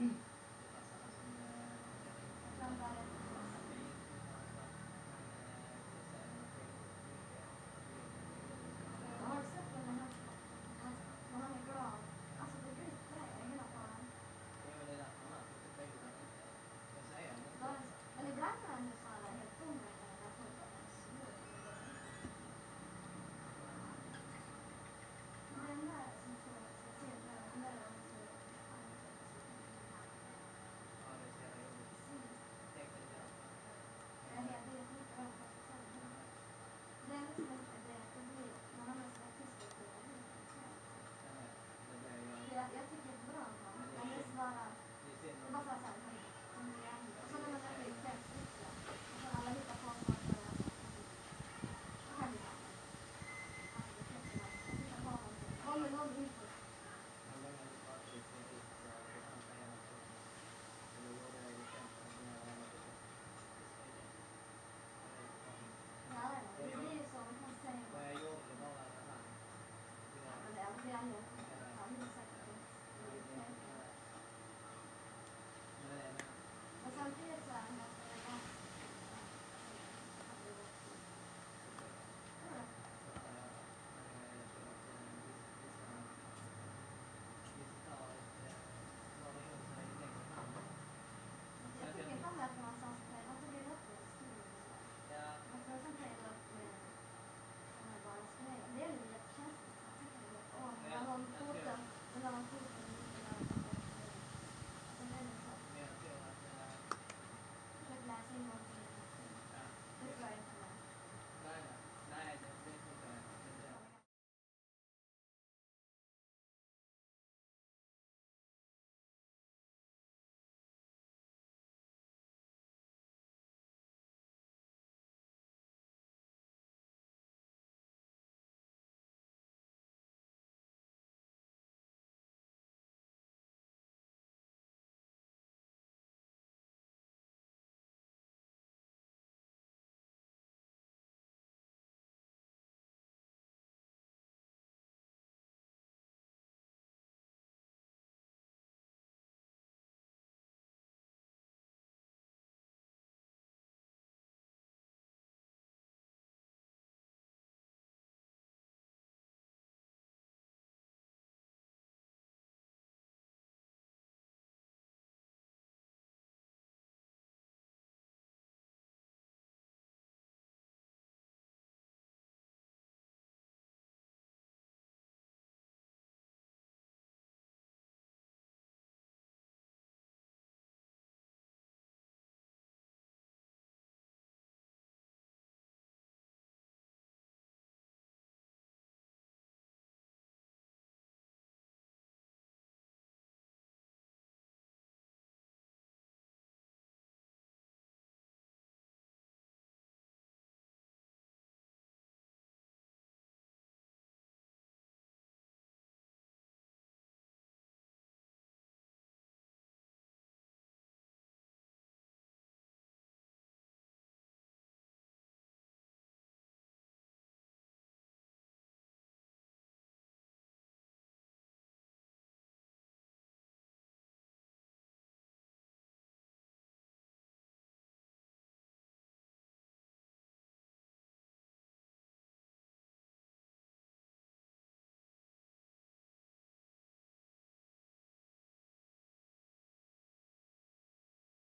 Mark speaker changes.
Speaker 1: Mm.